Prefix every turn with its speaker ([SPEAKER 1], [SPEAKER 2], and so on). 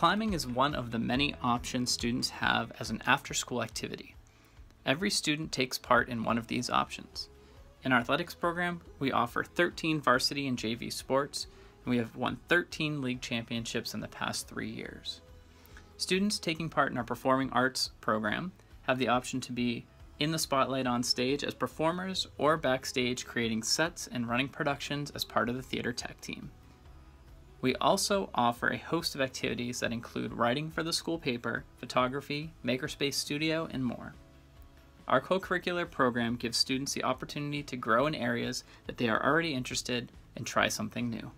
[SPEAKER 1] Climbing is one of the many options students have as an after school activity. Every student takes part in one of these options. In our athletics program, we offer 13 varsity and JV sports, and we have won 13 league championships in the past three years. Students taking part in our performing arts program have the option to be in the spotlight on stage as performers or backstage creating sets and running productions as part of the theater tech team. We also offer a host of activities that include writing for the school paper, photography, makerspace studio, and more. Our co-curricular program gives students the opportunity to grow in areas that they are already interested and try something new.